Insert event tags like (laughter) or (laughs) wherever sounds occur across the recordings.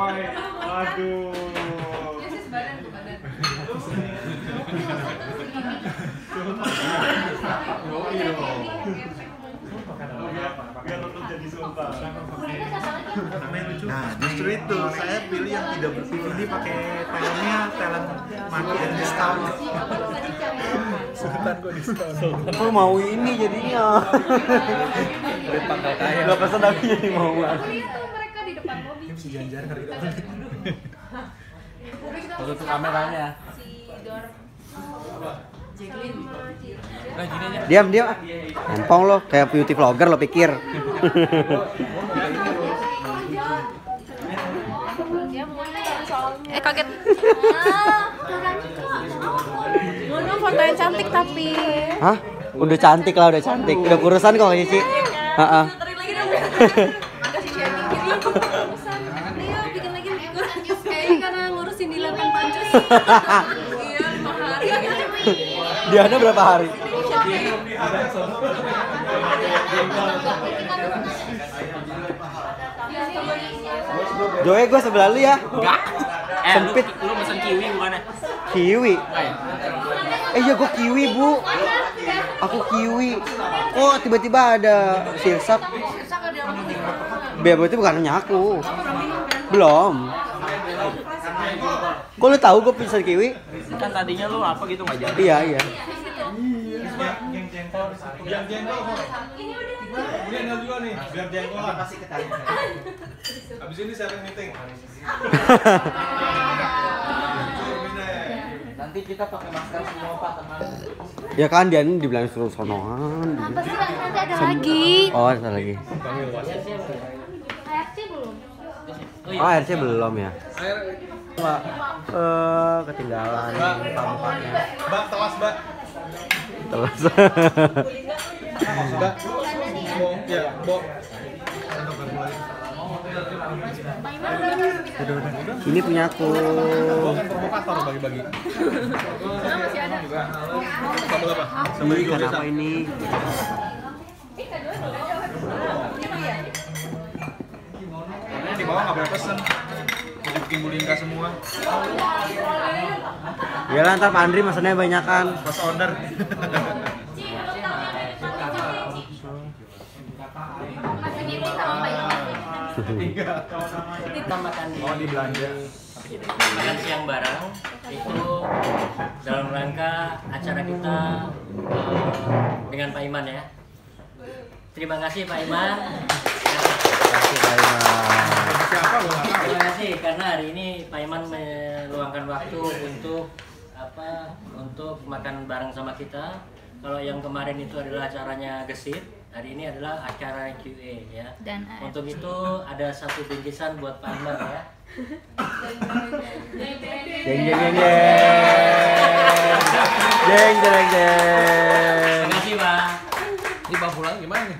Aduh. Badan tuh badan. Jadi sultan. Nah, justru itu saya pilih yang tidak ber-PVD pakai talentnya talent maki dan discount. Sultan kok discount. Aku mau ini jadinya. Dari pangkal kaya. Gak pesan tapi jadi mau. Lihat tuh mereka di depan jalan-jalan kali kita. Foto tuh kameranya. Si Dor. Nah, aja. Diam, diam. Empong lo, kayak beauty vlogger lo pikir. Dia mau soalnya. Eh kaget. Mau foto yang cantik tapi. Hah? Udah cantik lah, udah cantik. Udah kurusan kok Cici. Heeh. (laughs) Tarik lagi dong. Ada si Shandy gitu. Urusan. Iya, bikin lagi. Kayaknya karena ngurusin di delapan pancus. Iya, lima hari. Diana berapa hari? Joe gue sebelah lu ya. Enggak. Eh, Sempit. Lu, lu pesen kiwi bukan ya? Kiwi. Eh iya gue kiwi bu. Aku kiwi. Oh tiba-tiba ada sirsak. Biar berarti bukan hanya aku. Belum. Kok lu tahu gue pesan kiwi? Kan tadinya lu apa gitu nggak jadi. Iya iya. Yang jengkol. Yang jengkol kok. Ini ada juga nih, biar jengkolan. Pasti ketanya. Habis ini sharing meeting. Nanti kita pakai masker semua Pak, teman. Ya kan dia ini dibilang suruh sonoan. Apa sih nanti ada lagi? Oh ada lagi. AFC belum? Oh RC belum ya. Mbak, eh ketinggalan tampaknya. Mbak, telas, Mbak. Terus. Mbak. Ya. Ini punya aku. Kan provokator bagi-bagi. masih ada. Sambal apa? Sambal Ini kenapa ini? Bawah nggak boleh pesen. Jadi bikin bulingka semua. Ya lah ntar Pak Andri maksudnya banyak kan. Pas order. Oh, di belanja. makan siang bareng itu dalam rangka acara kita eh, dengan Pak Iman ya. Terima kasih Pak Iman. Siapa karena hari ini Pak Iman meluangkan waktu untuk apa untuk makan bareng sama kita. Kalau yang kemarin itu adalah acaranya Gesit, hari ini adalah acara QA ya. Dan AFC. Untuk itu ada satu bingkisan buat Pak Iman ya. Jeng jeng jeng jeng. Jeng jeng jeng. Terima kasih Pak. Ini bawa pulang gimana nih?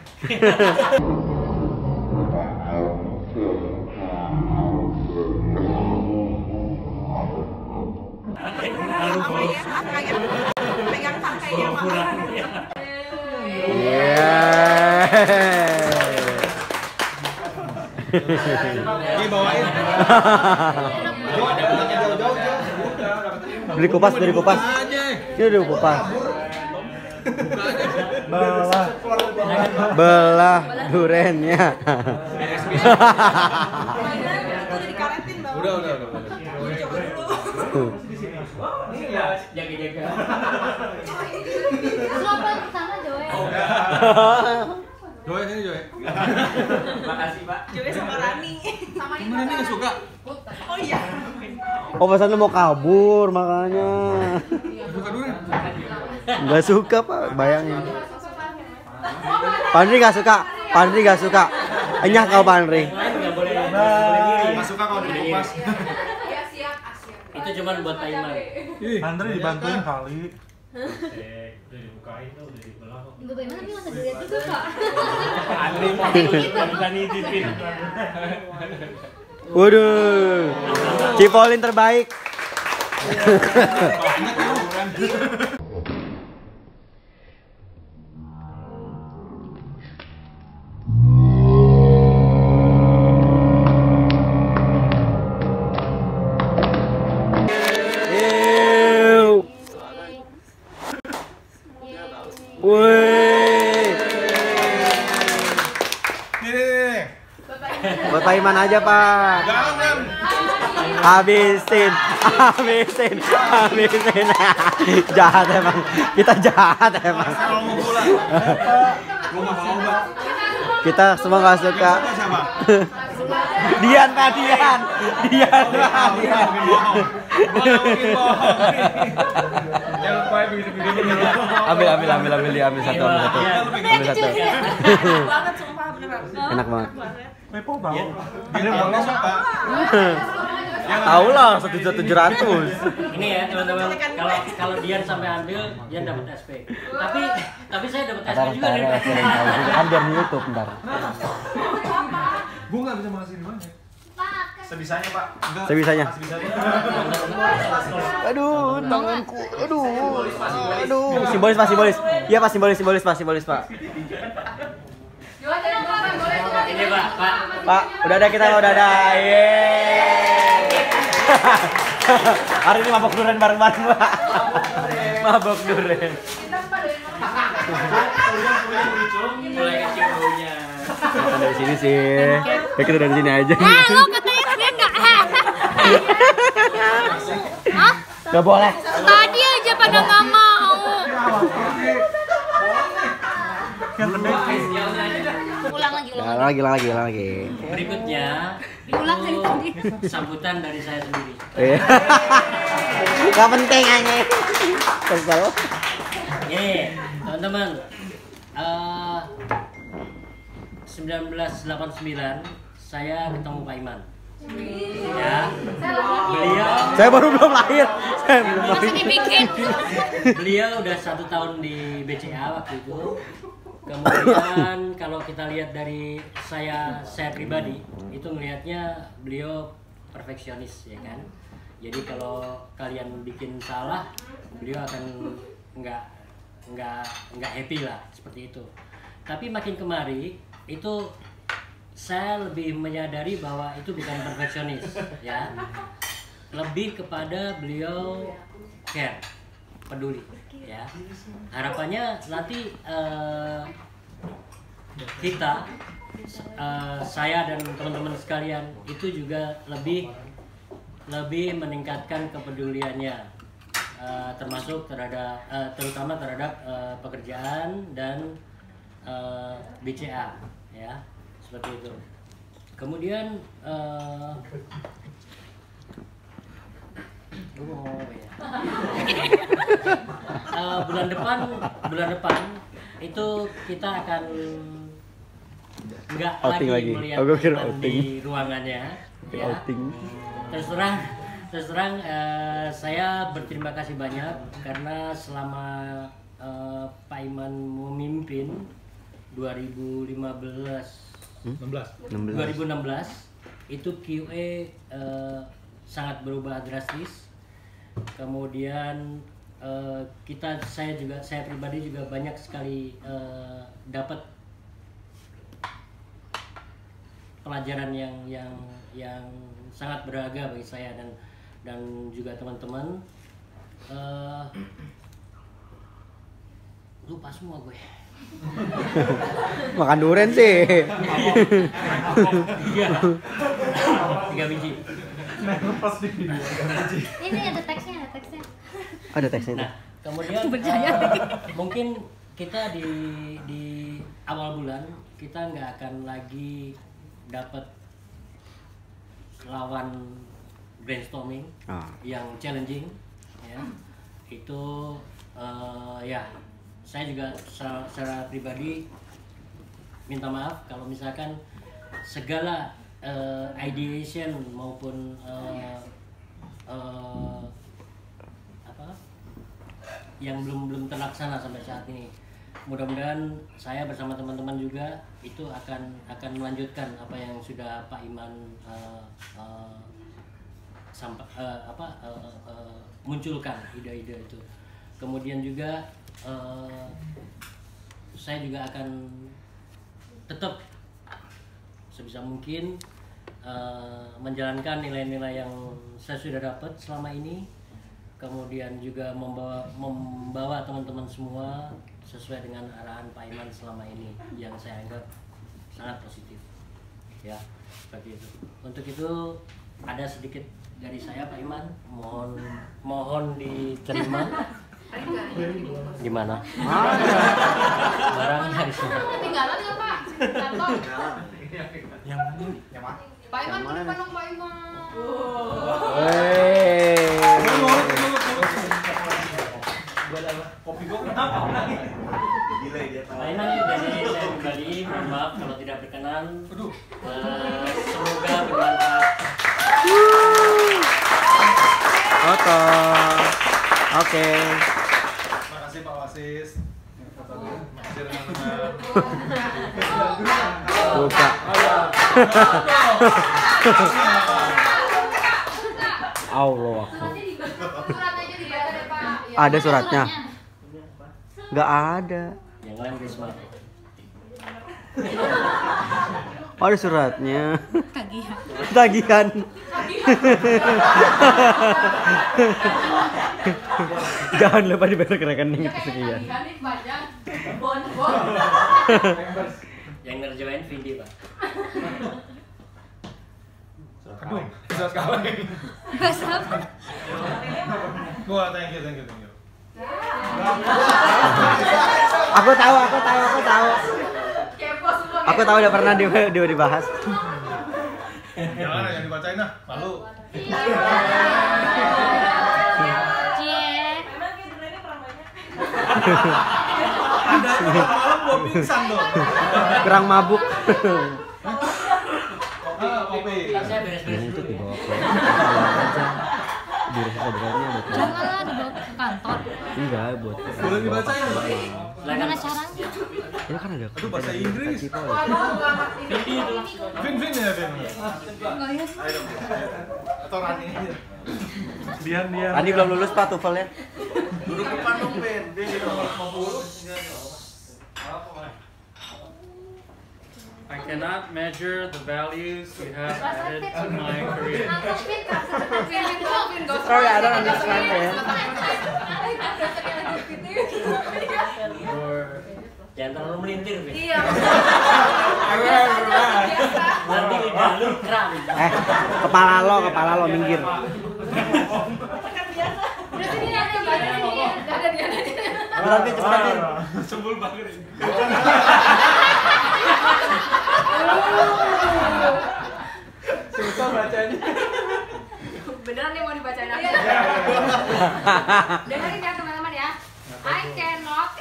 (laughs) Ini bawain. Beli kupas dari kupas. Ini dari kupas. Belah. Belah durennya. Udah, udah, udah. udah. Jaga-jaga. Lu apa pertama Joy? (laughs) Joy sini Joy. Makasih Pak. Gimana nih nggak suka? Oh pesan lu mau kabur makanya. Suka dulu. Nggak suka pak, bayangin. Pandri nggak suka, Pandri nggak suka. Enyah kau Pandri. Nggak. Nggak suka kalau dikupas. Itu cuma buat Pak Iman. Andre dibantuin kali. Tapi dilihat juga kak? Andri mau bukan izin. Waduh, Cipolin terbaik. Pak Iman aja, Pak. Jangan. Habisin, habisin, habisin. (laughs) jahat emang. Kita jahat emang. Kita semua nggak suka. Dian, Pak, Dian. Dian, Pak, Dian. Ambil, ambil, ambil, ambil, ambil satu, ambil satu. Ambil satu. beneran. Enak banget. Mepo bau. Dia bolong siapa? Tahu lah, satu juta tujuh ratus. Ini ya teman-teman, kalau kalau Dian sampai ambil, Dian dapat SP. Tapi tapi saya dapat SP juga dari kan biar di YouTube ntar. Gua nggak bisa mengasihin banyak. Sebisanya pak. Enggak. Sebisanya. Sebisanya. Aduh, tanganku. Aduh. Aduh. Simbolis, Pak, simbolis. Iya, Pak, simbolis, simbolis, Pak, simbolis, Pak. Ini Pak, Pak. Pak, udah ada kita udah ada. Yeay. (laughs) Hari ini mabok durian bareng-bareng, Pak. (laughs) Mabok durian. Mulai kecil baunya. Kita dari sini sih. Ya kita dari sini aja. Eh, lo katanya dia enggak. Hah? (laughs) Gak boleh. Tadi aja pada nggak Ulang lagi, ulang lagi. lagi, ulang lagi. Berikutnya Ulang dari tadi. sambutan dari saya sendiri. Iya. (laughs) Gak penting aja. Kesel. Ini teman-teman, eh 1989 saya ketemu Pak Iman. Ya, beliau Saya baru belum lahir. Saya belum lahir. beliau udah satu tahun di BCA waktu itu. Kemudian kalau kita lihat dari saya saya pribadi itu melihatnya beliau perfeksionis ya kan. Jadi kalau kalian bikin salah, beliau akan nggak nggak nggak happy lah seperti itu. Tapi makin kemari itu saya lebih menyadari bahwa itu bukan perfeksionis ya lebih kepada beliau care peduli ya. Harapannya nanti eh, kita eh, saya dan teman-teman sekalian itu juga lebih lebih meningkatkan kepeduliannya eh, termasuk terhadap eh, terutama terhadap eh, pekerjaan dan eh, BCA ya. Seperti itu. Kemudian eh, ya? Eh, bulan depan bulan depan itu kita akan nggak lagi, Outing lagi. melihat Oh, outing. di ruangannya ya. Outing. terus terang terus terang eh, saya berterima kasih banyak karena selama eh, Pak Iman memimpin 2015 16. 16. 2016 itu QA eh, sangat berubah drastis. Kemudian eh, kita saya juga saya pribadi juga banyak sekali eh, dapat pelajaran yang yang yang sangat berharga bagi saya dan dan juga teman-teman. Eh, lupa semua gue. (laughs) Makan durian sih. Tiga, tiga biji. Ini ada teksnya, ada teksnya. Ada teksnya. Nah, kemudian eh, mungkin kita di di awal bulan kita nggak akan lagi dapat lawan brainstorming Ah. yang challenging ya itu eh, ya saya juga secara, secara pribadi minta maaf kalau misalkan segala eh, ideation maupun eh, eh, apa? Yang belum belum terlaksana sampai saat ini. Mudah-mudahan saya bersama teman-teman juga itu akan akan melanjutkan apa yang sudah Pak Iman eh, eh, sampai eh, apa eh, eh, munculkan ide-ide itu. Kemudian juga eh, saya juga akan tetap sebisa mungkin eh, menjalankan nilai-nilai yang saya sudah dapat selama ini. Kemudian juga membawa membawa teman-teman semua sesuai dengan arahan Pak Iman selama ini yang saya anggap sangat positif. Ya seperti itu. Untuk itu ada sedikit dari saya Pak Iman. Mohon mohon diterima. Gimana? Barangnya di sini Ketinggalan nggak Pak? Yang mana? Yang mana? Pak Iman ke depan dong Pak Iman. Kopi gua kenapa? Pak Iman dari saya kembali mohon maaf kalau tidak berkenan Aduh. Semoga bermanfaat Foto. Oke. Makasih Pak Wasis. Buka. Allah. Ada suratnya? Nggak ada. Oh, ada suratnya. Tagihan. Tagihan. (laughs) Jangan lupa dibayar ke rekening sekian. (laughs) yang ngerjain Vindi Pak Aduh, bisa sekali. Gua thank you, thank you, thank you. Aku tahu, aku tahu, aku tahu. Kepo semua. Aku tahu udah pernah di, di, dibahas. Jangan yang dibacain nah, malu. Cie. Ada yang malam gua pingsan dong. Kurang mabuk. Ah, kopi. Kan saya beres-beres Ini tuh dulu ya. dibawa ke buat Janganlah dibawa ke kantor. enggak buat Boleh? Gimana caranya? Ini kan ada Aduh, bahasa Inggris. Kita Vindi itu Vin, Vin ya, Vin. Enggak ya. Atau Rani. Dian, Dian. Andi belum lulus Pak tuvelnya. Duduk depan dong, Ben. Dia di nomor 50. I cannot measure the values you have added to my career. Sorry, I don't understand. Your jangan terlalu melintir Vin Iya. nanti lidah lu kram Eh, kepala lo, kepala lo minggir. Udah sini ada baca sini. Ada dia ada dia. Cepetan, Vin, cepetan, Vin. Sebul banget. Susah bacanya. Beneran nih mau dibacain aku. Dengerin ya teman-teman ya. I cannot (laughs)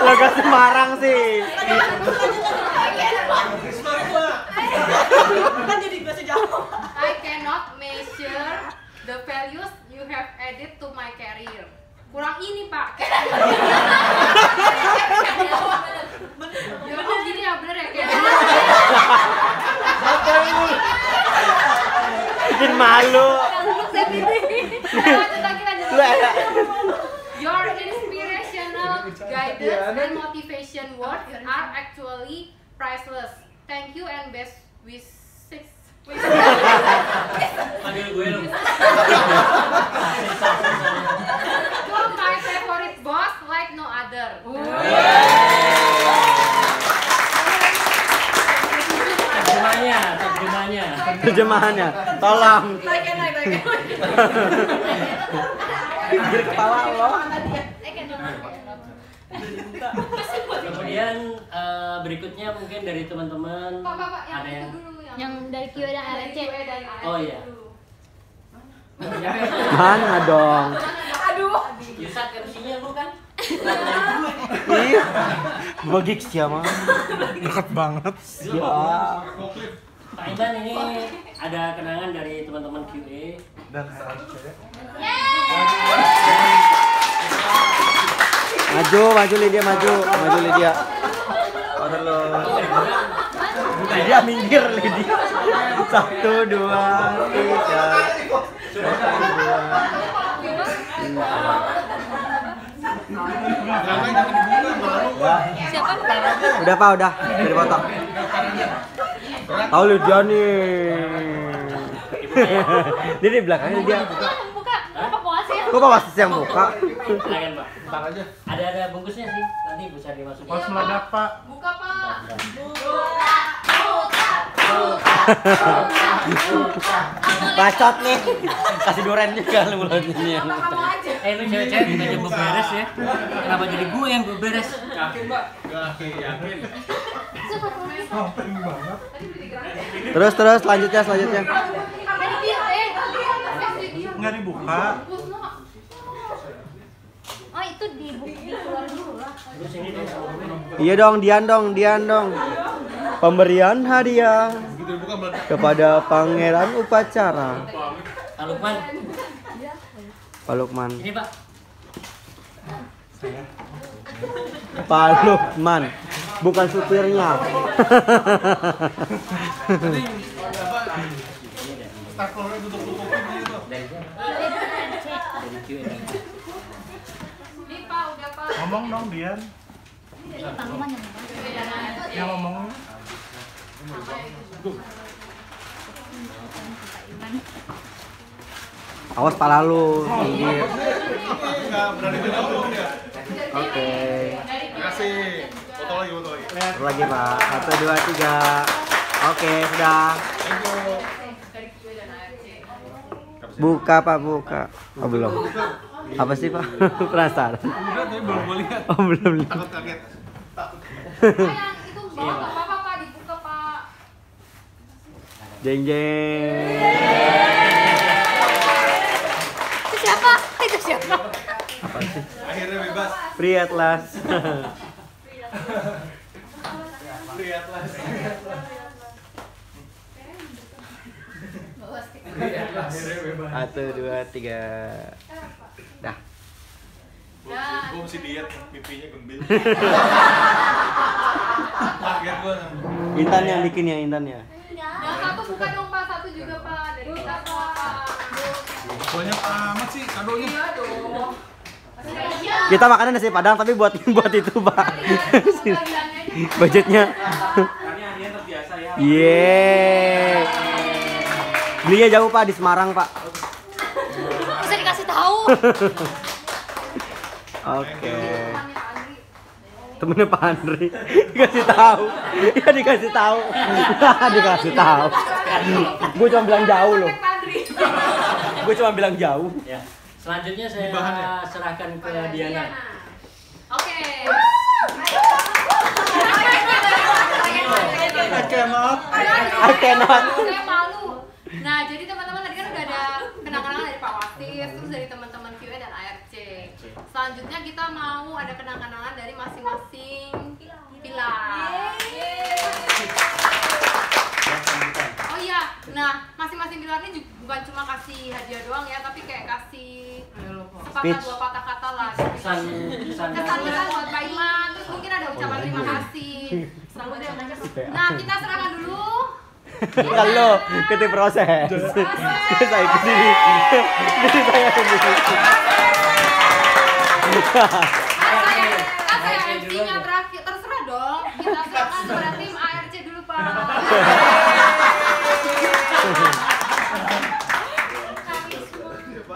Lo ke Semarang sih. I cannot measure the values you have added to my career. Kurang ini pak. ya oh gini ya bener ya kayak. Bikin malu. Lanjut lagi lanjut Lu lagi. ada. Your inspirational guidance and motivation words are actually priceless. Thank you and best wishes. panggil gue lu To my favorite boss like no other. terjemahnya terjemahnya Terjemahannya, tolong. Like, like and Pinggir kepala lo. Kemudian eh, berikutnya mungkin dari teman-teman Pak, pak, pak, yang ada yang dulu yang Yang dari Q dan RC. Oh, iya. Mana dong? Aduh. Yusak MC-nya lu kan Ih, bagi siapa? Dekat banget. Ya. Pak ini ada kenangan dari teman-teman QA Dan RC. Maju, maju Lydia, maju, maju Lydia. Lydia minggir Lydia. Satu, dua, tiga. Satu, dua. Siapa? Udah pak, udah dari foto. Tahu Lydia nih. dia di belakangnya dia. Buka, buka. Apa puasa ya? Kok Pak Wasis yang buka? Silakan Pak. Aja. Ada ada bungkusnya sih. Nanti bisa dimasukin. Pas meledak Pak. Buka, Pak. Bacot nih. Kasih duren juga lu mulutnya. Aja. Eh lu cewek-cewek bukannya beberes ya? Kenapa jadi gue yang beberes? Yakin, Mbak? Yakin, yakin. Terus terus selanjutnya selanjutnya. Tadi dia, eh, tadi dia. Nggak dibuka. Oh itu di keluar dulu lah. Terus ini deh. Iya dong, Dian dong, Dian dong. Pemberian hadiah kepada pangeran upacara. Pak Lukman, Pak Lukman. ini Pak. Pak Lukman. Bukan supirnya. Tadi apa? Starternya tutup-tutupin gitu. Dari siapa? Dari Q&A. Ini Pak, udah Pak. Ngomong dong Dian. Yang ngomong. Awas pala lu. Oke. Makasih. Foto lagi, foto lagi. Satu lagi Pak. Satu dua tiga. Oke sudah. Thank you. Buka Pak buka. Oh belum. Apa sih Pak? (laughs) Penasaran. Tapi belum lihat. Oh belum. Takut kaget. Yang itu bawah nggak apa-apa Pak, dibuka Pak. Jeng jeng. Itu siapa? Itu siapa? Akhirnya bebas. Free at last. Free at last. Akhirnya bebas. Satu dua tiga. Dah. Gue mesti diet, pipinya gembil. Kaget gue. Intan yang bikin ya Intan ya. Yang satu buka dong Pak, satu juga Pak. Dari kita Pak. Banyak amat sih kadonya. Iya dong. Kita makannya nasi padang tapi buat buat itu Pak. Budgetnya. Karena dia terbiasa ya. Yeay. Belinya jauh Pak di Semarang Pak. Bisa dikasih tahu. Oke. Temennya Pak Andri dikasih tahu, ya dikasih tahu, dikasih tahu. Gue cuma bilang jauh loh, gue cuma bilang jauh. Ya. Selanjutnya saya serahkan ke Diana. Oke. I cannot. I cannot. Saya malu. Nah, jadi teman-teman tadi kan udah ada kenang-kenangan dari Pak Wasis, terus dari teman-teman QA dan ARC. Selanjutnya kita mau ada kenang-kenangan dari masing-masing pilar. Oh iya, nah masing-masing pilar ini juga bukan cuma kasih hadiah doang ya, tapi kayak kasih sepatah dua patah kata lah. Pesan Kesan-kesan buat Pak Iman, terus mungkin ada ucapan terima kasih. Nah, kita serahkan dulu. Kan lo ketik proses. saya ke sini. Jadi saya sendiri. Kan saya, kan saya MC-nya terakhir, terserah dong. Kita serahkan kepada tim ARC dulu, Pak.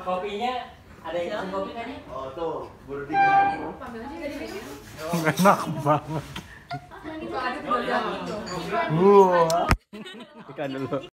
kopinya ada yang pesen kopi tadi? Enak banget. Wah. Ikan dulu.